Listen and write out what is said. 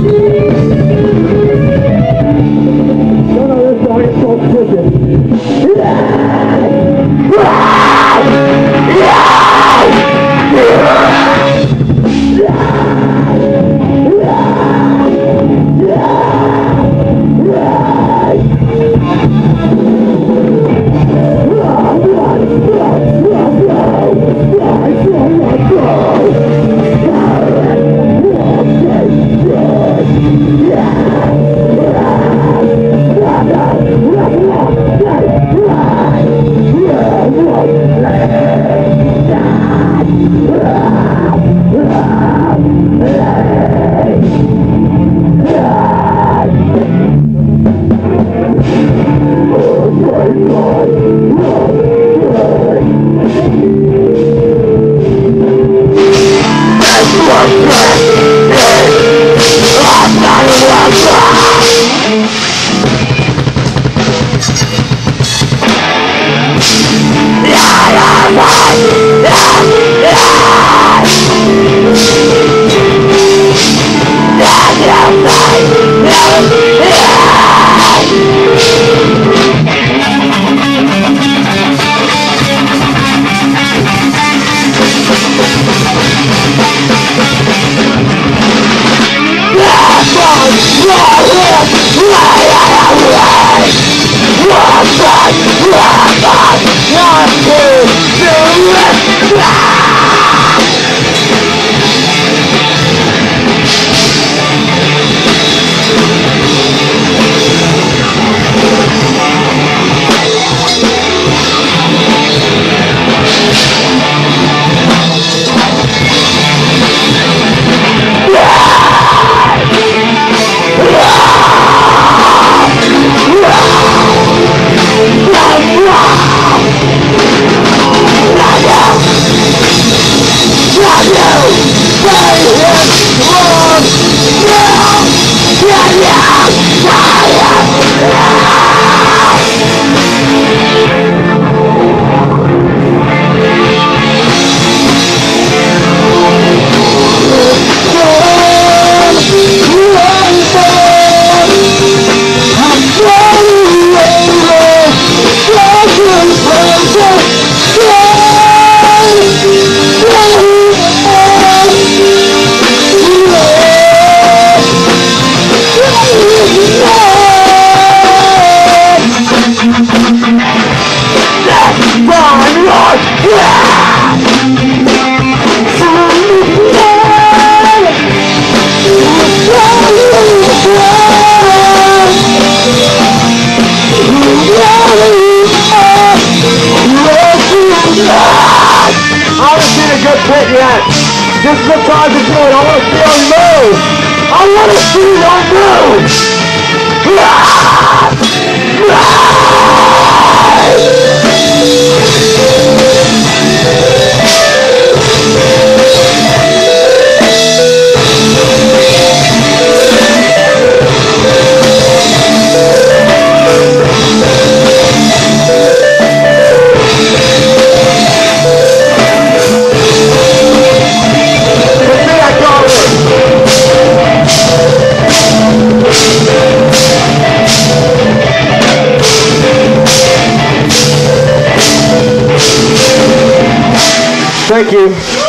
No, Somebody help me! I Is the to do. I want to see on move. I want to see on move. It's Thank you.